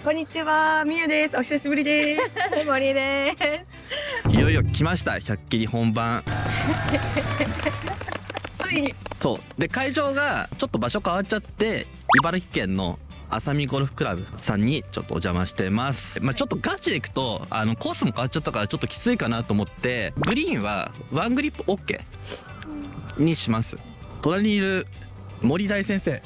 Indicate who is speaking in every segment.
Speaker 1: こんにちは、みゆです。お久しぶりです。森で
Speaker 2: いよいよ来ました100切り本番
Speaker 1: す。ついに。
Speaker 2: そうで会場がちょっと場所変わっちゃって茨城県の浅見ゴルフクラブさんにちょっとお邪魔してます、まあ、ちょっとガチで行くとあのコースも変わっちゃったからちょっときついかなと思ってグリーンはワングリップ OK にします隣にいる森大先生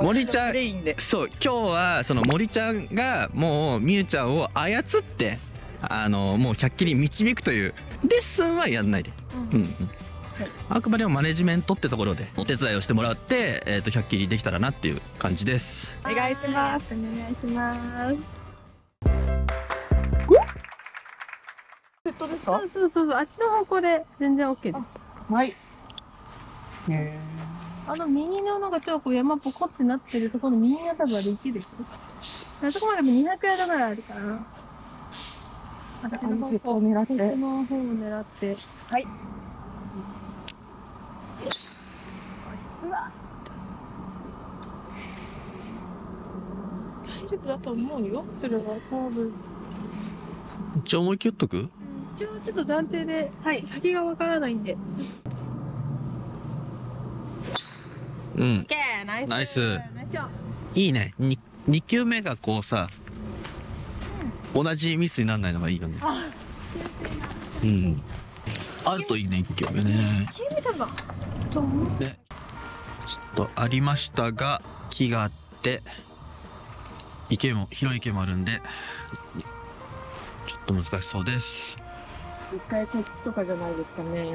Speaker 2: 森ちゃん
Speaker 1: プレインで。
Speaker 2: そう今日はその森ちゃんがもうみゆちゃんを操ってあのもう100キリ導くというレッスンはやんないで、うんうんあくまでもマネジメントってところでお手伝いをしてもらって、えー、と100キリできたらなっていう感じです
Speaker 1: お願いします。
Speaker 3: お願いします。
Speaker 1: セットです
Speaker 3: そうそうそうそう、あっちの方向で全然 OK です。
Speaker 1: はい。
Speaker 3: あの右のなんかちょっとこう山ポコってなってるところの右が多分あれ池ですよ。あそこまでも200ヤードぐらいあるから。あっちの方向
Speaker 1: を狙って
Speaker 3: こっちの方を狙って。
Speaker 1: はい。
Speaker 3: うわ。大丈夫だと思うよ。それは多分。
Speaker 2: 一応思い切っとく？
Speaker 3: 一応ちょっと暫定で、はい、先がわからないんで。
Speaker 2: うん。
Speaker 1: ケー、ナイス。
Speaker 2: いいね。2, 2球目がこうさ同じミスにならないのがいいよね。うん。あるといいね1球目ね。
Speaker 3: 決めたんだ。と思う。
Speaker 2: でちょっとありましたが木があって池も広い池もあるんでちょっと難しそうです。
Speaker 1: 一回こっちとかじゃないですかね。
Speaker 3: 一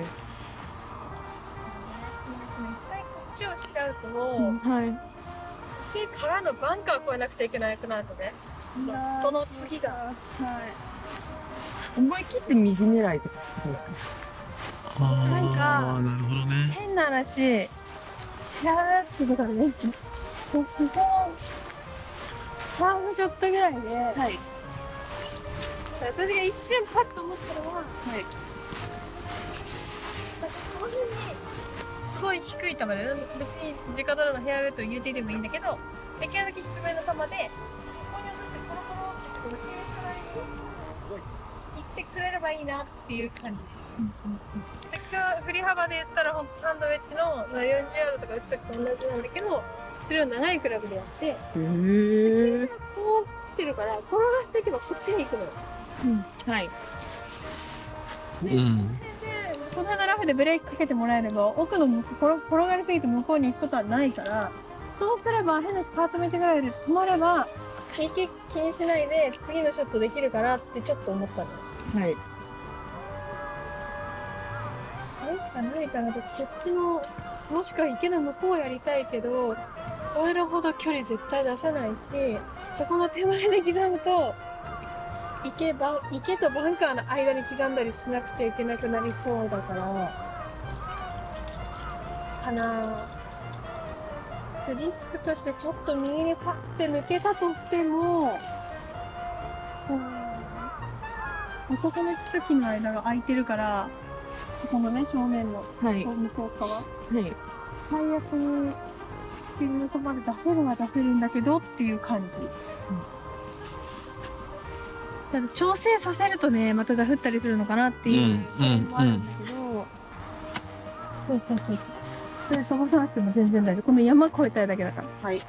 Speaker 3: 回こっちをしちゃうと、
Speaker 1: はい。
Speaker 3: でからのバンカー越えなくちゃいけなくなるのね。その次が。はい。
Speaker 1: 思い切って右狙いとかですか？
Speaker 3: なんか
Speaker 2: なるほどね
Speaker 3: 変な話、やーってことがね、こう視線、ハーフショットぐらいで、
Speaker 1: はい。
Speaker 3: 私が一瞬パッと思ったのは、
Speaker 1: はい。
Speaker 3: こういうふうに、すごい低い球で、別に直ドラのヘアウェイと言うていでもいいんだけど、できるだけ低めの球で、ここに当たってコロコロってこう、平払いに行ってくれればいいなっていう感じ。で今日振り幅で言ったらほんとサンドウェッジの40ヤードとか打つ時と同じなんだけどそれを長いクラブでやって
Speaker 1: へえ。
Speaker 3: こう来てるから転がしていけばこっちに行くのよ
Speaker 1: はい。
Speaker 2: うん
Speaker 3: この間ラフでブレーキかけてもらえれば奥の転転がりすぎて向こうに行くことはないからそうすれば変なしカート道ぐらいで止まれば息気にしないで次のショットできるかなってちょっと思ったの
Speaker 1: はい。
Speaker 3: あれしかないかなってそっちのもしくは池の向こうやりたいけど超えるほど距離絶対出さないしそこの手前で刻むと池ば池とバンカーの間に刻んだりしなくちゃいけなくなりそうだから。かな。リスクとしてちょっと右にパッて抜けたとしても。うん。あそこの時の間が空いてるからこのね正面の
Speaker 1: はい。
Speaker 3: 向こう側。
Speaker 1: はい。
Speaker 3: 最悪に自分のとこまで出せるは出せるんだけどっていう感じ、ただ調整させるとねまたダフったりするのかなっていうのもあるんだけど、そうそうそうそうそれ飛ばさなくても全然大丈夫この山越えたいだけだから
Speaker 1: はい。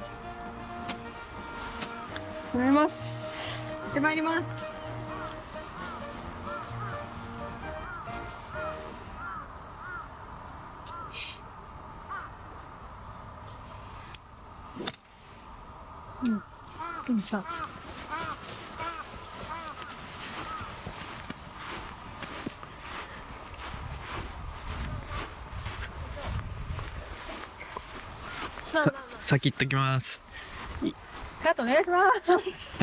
Speaker 3: 止めます行ってまいりますうんでもさまあまあまあ
Speaker 2: 先行っときます。
Speaker 3: カットお願いします。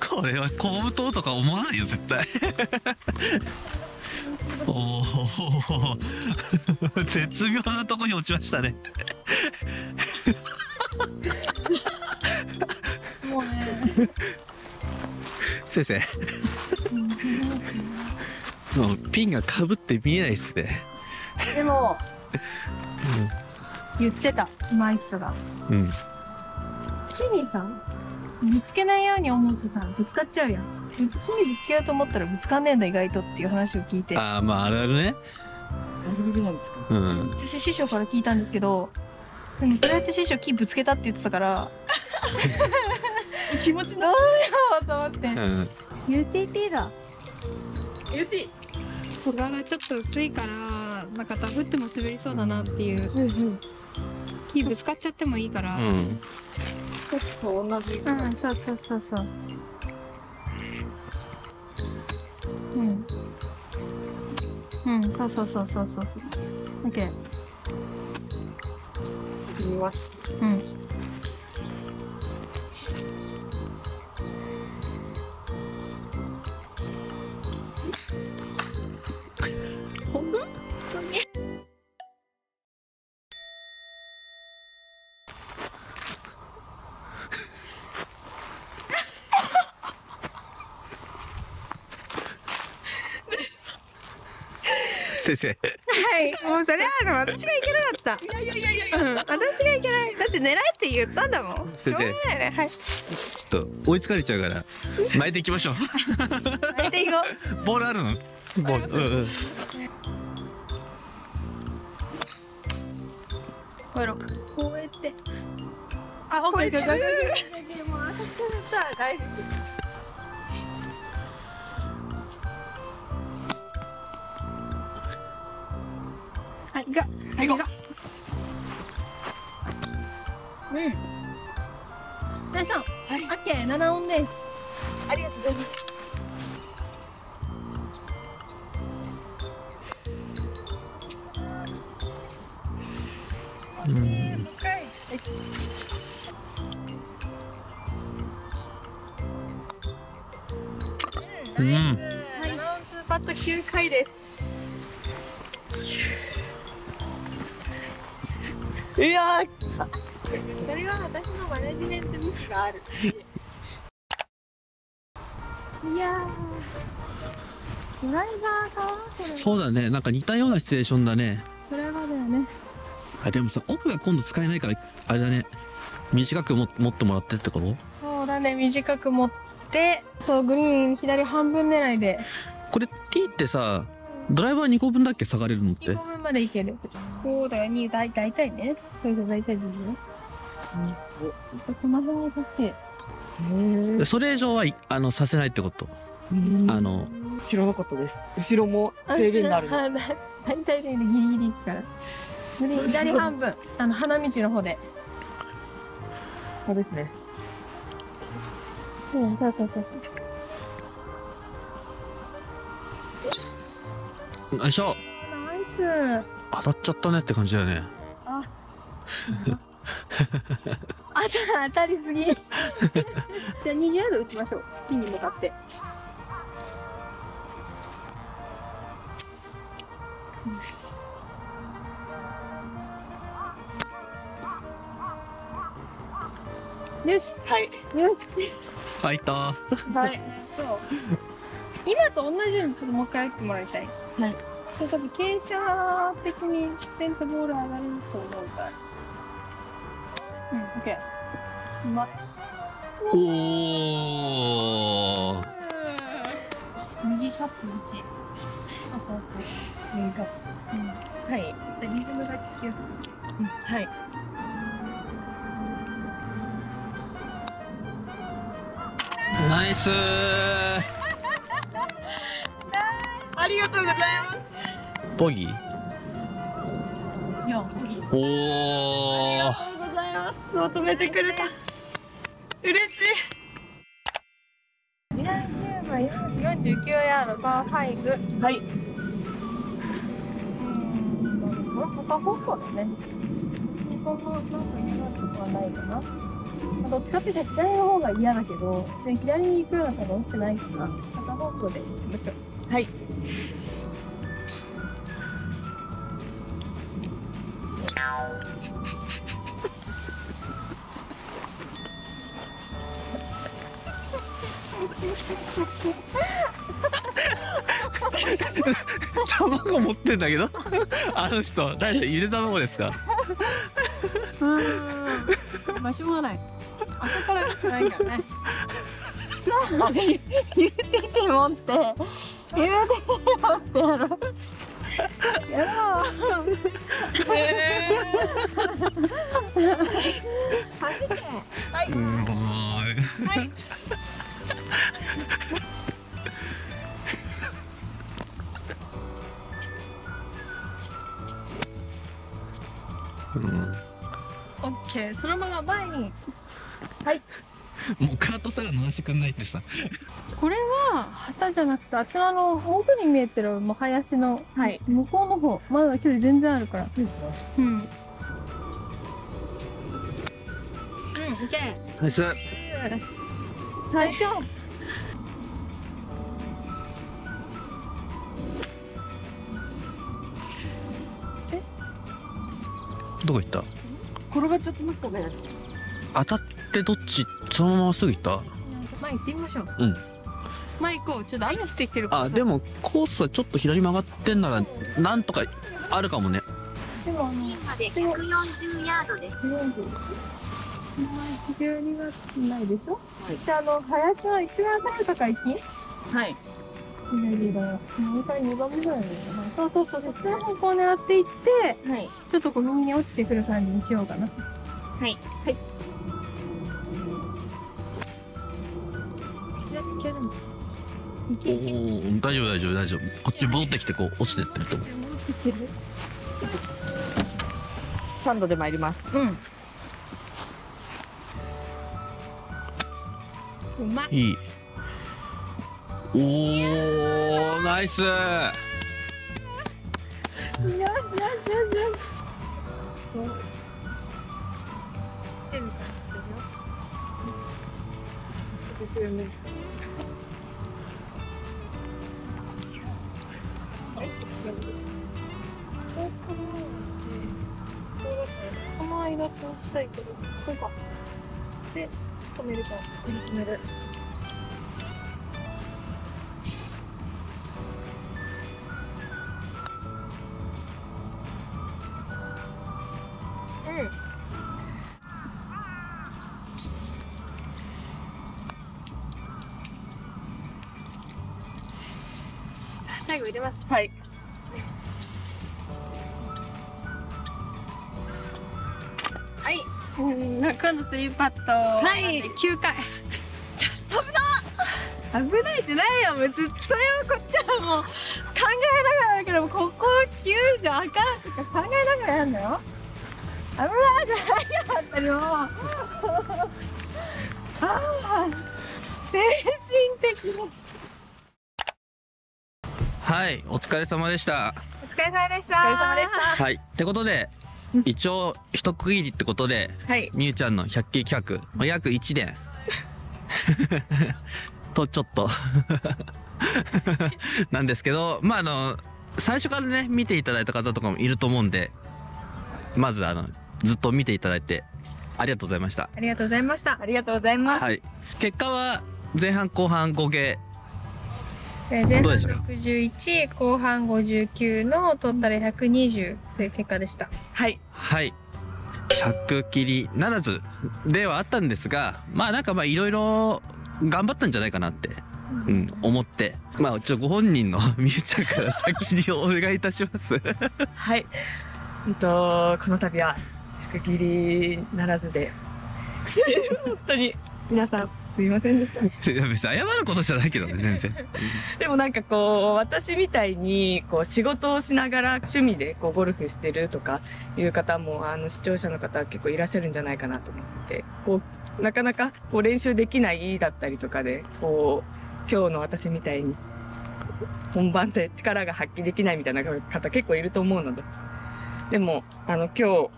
Speaker 2: これは後部塔とか思わないよ絶対。おお 絶妙なとこに落ちましたね。
Speaker 3: もうね。
Speaker 2: 先生もうピンがかぶって見えないですね。
Speaker 3: でも言ってた上手い人が
Speaker 2: うん。
Speaker 3: 木にさぶつけないように思うとさぶつかっちゃうやん。木にぶつけようと思ったらぶつかんねえんだ意外とっていう話を聞いて。
Speaker 2: ああまああるあるね。
Speaker 1: あるあるなんですか？
Speaker 2: うん。
Speaker 3: 私師匠から聞いたんですけどでもそれやって師匠木ぶつけたって言ってたから
Speaker 1: 気持ち
Speaker 3: どうしようと思って。
Speaker 2: うん。
Speaker 3: UTT だ。
Speaker 1: 言っていい。
Speaker 3: 素材がちょっと薄いからなんかダフっても滑りそうだなっていう。
Speaker 1: うんうん
Speaker 3: 木ぶつかっちゃってもいいから
Speaker 2: うん
Speaker 1: ちょっと同じ
Speaker 3: うん、そうそうそうそう。うん。うん、そうそうそうそうそうそう。オッケー。
Speaker 1: 見ます
Speaker 3: うん。
Speaker 2: 先生
Speaker 3: はい、もうそれは私がいけなかった。いやいやいやいや。うん、私がいけない。だって狙えって言ったんだもん。
Speaker 2: 先生
Speaker 3: しょうがないね。はい。
Speaker 2: ちょっと追いつかれちゃうから巻いていきましょう
Speaker 3: 巻いていこう。
Speaker 2: ボールあるの？ボールうんうん
Speaker 3: こうやろう。こうやって。あ、オッケーオッケーオッケーオッケー。もう当たったら大丈夫。はい、行こう。はい、行こう。うん。ナイスオン。はい、オッケー、七音です。
Speaker 1: ありがとうございます
Speaker 2: うん
Speaker 3: ナウンツーパット9回です。
Speaker 1: いやー。
Speaker 3: それは私のマネジメントミスがある。いやー、ドライバーかなこれ。
Speaker 2: そうだね。なんか似たようなシチュエーションだね。
Speaker 3: ドライバーだよね。
Speaker 2: あでもさ奥が今度使えないからあれだね。短くも持ってもらってってこと？
Speaker 3: そうだね、短く持って、そう、グリーン左半分狙いで、
Speaker 2: これ T ってさドライバー2個分だっけ？下がれるのって。
Speaker 3: 2個分までいける。そうだよ、2、だい大体ね。そうそう、大体ですね。この辺にさせて。
Speaker 1: へ
Speaker 2: それ以上はいあのさせないってこと？
Speaker 1: ー
Speaker 2: あの
Speaker 1: 知らなかったです後ろも制限になるの
Speaker 3: 大体でギリギリいくから。左半分、あの、花道の方で。
Speaker 1: そうですね
Speaker 3: うん、そうそうそうそう。
Speaker 2: よいしょ。当たっちゃったねって感じだよね
Speaker 3: あた当たりすぎ。じゃあ20ヤード打ちましょう。ピンに向かって。よし、
Speaker 1: はい
Speaker 3: よし。
Speaker 2: ファイト
Speaker 3: はい。そう。今と同じようにちょっともう一回やってもらいたい。
Speaker 1: はい。
Speaker 3: で多分傾斜的に自然とボール上がると思うから。うん、オッケー。今。
Speaker 2: おお
Speaker 3: 右カップ1。あとあと。右カップ。うん。はい。でリズムだけ気をつけて。うん。はい。
Speaker 2: ナイス
Speaker 3: ありがとうございます。
Speaker 2: ボギ？ー
Speaker 3: いや、ボギー。
Speaker 2: おお
Speaker 3: ありがとうございます。まとめてくれた。嬉しい。南10番49ヤードパー5。
Speaker 1: はい
Speaker 3: うん、これ片方向だね。ここもなんか嫌なとこはないかな。どっちかっていうと左の方が嫌だけど、で左に行くような球打ってないから、片方向で行きましょう。
Speaker 1: はい
Speaker 2: 卵持ってんだけど？あの人大丈夫ゆで卵ですか？
Speaker 3: うん。まあしょうがない。あそこからしかないからね。
Speaker 1: そう言っててもって。言っててもってやろ。うやろう。
Speaker 3: はい
Speaker 2: うん
Speaker 3: はいオッケー。そのまま前に。はい。
Speaker 2: もうカートさら乗らしてくんないってさ。
Speaker 3: これは旗じゃなくてあちらの奥に見えてるもう林の、
Speaker 1: はい。
Speaker 3: 向こうの方。まだ距離全然あるから。うん。うんいけ。
Speaker 2: ナイス。
Speaker 3: 最初
Speaker 2: どこ行った？
Speaker 1: 転がっちゃってますかね。
Speaker 2: 当たってどっち？そのまますぐ行った？
Speaker 3: 前行ってみましょう。
Speaker 2: うん。
Speaker 3: 前行こう。ちょっと雨降ってきてるから。
Speaker 2: あでもコースはちょっと左曲がってんならなんとかあるかもね。
Speaker 3: でもあの
Speaker 4: まで140ヤードです。
Speaker 3: 急にないでしょ、じゃああの林の一番最後とか行き？
Speaker 1: はい
Speaker 3: 左だ右から2番目ぐらいだよねそうそうそう。そっちの方向を狙っていって
Speaker 1: はい。
Speaker 3: ちょっとこう右に落ちてくる感じにしようかな。
Speaker 1: はい。
Speaker 3: はい。左左もい
Speaker 2: お
Speaker 3: けいけ。
Speaker 2: お大丈夫大丈夫大丈夫。こっち戻ってきてこう落ちてってると思う
Speaker 3: 戻ってきてる
Speaker 1: 3度で参ります。
Speaker 3: うん。うまい
Speaker 2: いいおーナイス
Speaker 3: よしよしよしよしチェルからですよ
Speaker 1: ですよね
Speaker 3: この間通したいけど、ここか。で、止めるから、そこに止める。ます。
Speaker 1: はい
Speaker 3: はい。うん、今度スリーパット。
Speaker 1: はい
Speaker 3: 9回。
Speaker 1: ジャスト危な危ないじゃないよ別にそれをこっちはもう考えながらだけどもここ9じゃあかんとか考えながらやるんだよ危ないじゃないよ本当にもう ああ精神的な
Speaker 2: はいお疲れ様でした。
Speaker 3: お疲れ様でした。
Speaker 1: お疲れ様でした。
Speaker 2: はいってことで一応一区切りってことで
Speaker 1: はい。
Speaker 2: みゆちゃんの100キリ企画、まあ、約1年。とちょっと。なんですけどまああの最初からね見ていただいた方とかもいると思うんでまずあのずっと見ていただいてありがとうございました。
Speaker 3: ありがとうございました。
Speaker 1: ありがとうございます。
Speaker 2: はい。結果は前半後半合計
Speaker 3: えー前半
Speaker 2: どうでしたか
Speaker 3: 61、後半59のトータル120という結果でした。
Speaker 1: はい。
Speaker 2: はい。100切りならずではあったんですがまあなんかまあいろいろ頑張ったんじゃないかなって、うん、思って。まあちょご本人のみゆちゃんから先にお願いいたします。
Speaker 1: はい。うんとこの度は100切りならずで。本当に皆さんすいませんでした。
Speaker 2: い や別に謝ることじゃないけどね全然。
Speaker 1: でもなんかこう私みたいにこう仕事をしながら趣味でこうゴルフしてるとかいう方もあの視聴者の方結構いらっしゃるんじゃないかなと思ってこうなかなかこう練習できないだったりとかでこう今日の私みたいに本番で力が発揮できないみたいな方結構いると思うので。でもあの今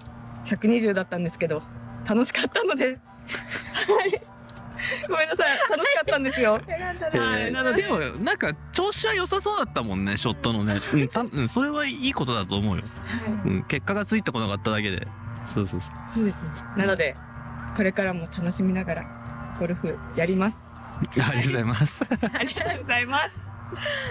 Speaker 1: 日120だったんですけど楽しかったので。はい ごめんなさい。楽しかったんですよ。はい。なので。
Speaker 2: でもなんか調子は良さそうだったもんねショットのね、うんたうん、それはいいことだと思うよ、うん、結果がついてこなかっただけで。そうそうそう。
Speaker 1: そうですね。なので、これからも楽しみながらゴルフやります。
Speaker 2: ありがとうございます。
Speaker 1: ありがとうございます。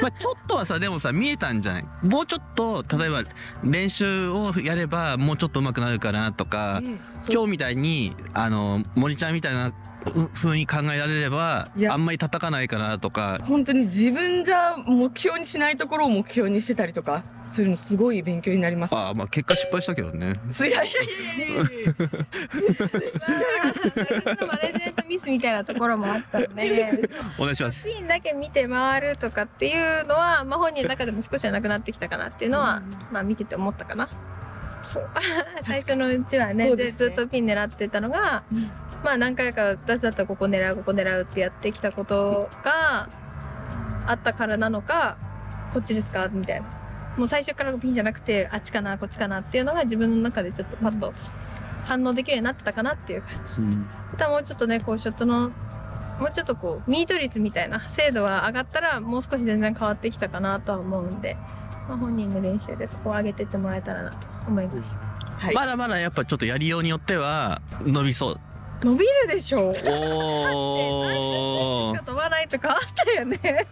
Speaker 2: まあちょっとはさでもさ見えたんじゃない？もうちょっと例えば練習をやればもうちょっと上手くなるかなとか、今日みたいにあの森ちゃんみたいなう風に考えられればあんまり叩かないかなとか。
Speaker 1: 本当に自分じゃ目標にしないところを目標にしてたりとかするのすごい勉強になります。
Speaker 2: ああまあ結果失敗したけどね。
Speaker 1: いやいやいやいやいや。い や
Speaker 3: 私のマネジメントミスみたいなところもあったので
Speaker 2: お願いします。
Speaker 3: シーンだけ見て回るとかっていうのは、まあ、本人の中でも少しはなくなってきたかなっていうのは、まあ見てて思ったかな。そう。最初のうちはねずっとピン狙ってたのが、
Speaker 1: うん。
Speaker 3: まあ何回か私だったらここ狙うここ狙うってやってきたことがあったからなのかこっちですか？みたいな。もう最初からピンじゃなくてあっちかなこっちかなっていうのが自分の中でちょっとパッと反応できるようになってたかなっていう感じ。
Speaker 2: うん。
Speaker 3: もうちょっとねこうショットのもうちょっとこうミート率みたいな精度が上がったらもう少し全然変わってきたかなとは思うんで、まあ、本人の練習でそこを上げてってもらえたらなと思います。
Speaker 1: はい
Speaker 2: まだまだやっぱちょっとやりようによっては伸びそう。
Speaker 3: 伸びるでしょう。
Speaker 2: お
Speaker 3: しか飛ばないとかあったよね。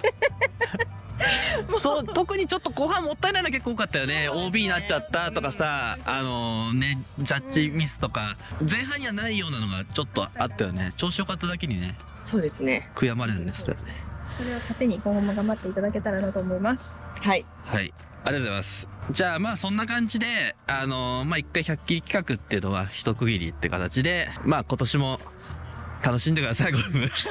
Speaker 2: そう特にちょっと後半もったいないの結構多かったよね。
Speaker 3: ね。
Speaker 2: OB になっちゃったとかさあのねジャッジミスとか前半にはないようなのがちょっとあったよね。調子良かっただけにね。
Speaker 1: そうですね。
Speaker 2: 悔やまれるんですよ。ね
Speaker 3: それを糧に今後も頑張っていただけたらなと思います。
Speaker 1: はい。
Speaker 2: はい。ありがとうございます。じゃあまあそんな感じであのまあ一回100切り企画っていうのは一区切りって形でまあ今年も楽しんでくださいゴルフ。
Speaker 1: そ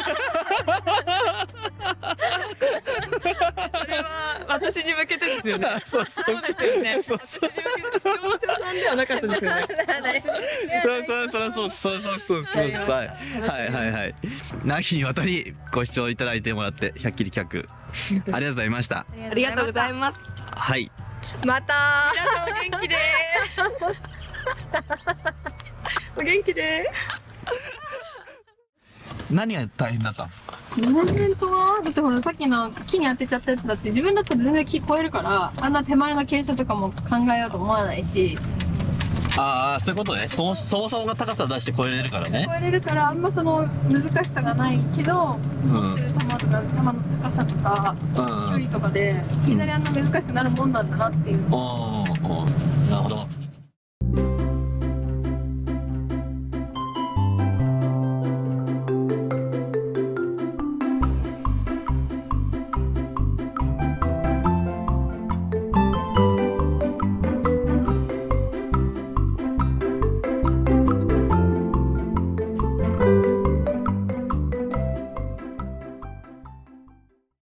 Speaker 1: れは私に向けてですよね。
Speaker 2: そう
Speaker 1: そうですよね。
Speaker 2: そう
Speaker 1: 私に向けて視聴者さんではなかったですよね。
Speaker 2: そうそうそうそうそうそうそうそうはいはいはいはい長きにわたりご視聴いただいてもらって100切り企画ありがとうございました
Speaker 1: ありがとうございます。
Speaker 2: はい
Speaker 3: また
Speaker 1: 皆さんお元気でお元気で
Speaker 2: 何が大変だった
Speaker 3: マネジメントはだってほらさっきの木に当てちゃったやつだって自分だったら全然木超えるからあんな手前の傾斜とかも考えようと思わないし。
Speaker 2: ああそういうことね。そもそもが高さ出して超えれるからね。
Speaker 3: 超えれるからあんまその難しさがないけど、持ってる球とか球の高さとか
Speaker 2: うん。
Speaker 3: 距離とかでいきなりあんな難しくなるもんなんだなっていう。
Speaker 2: おーおー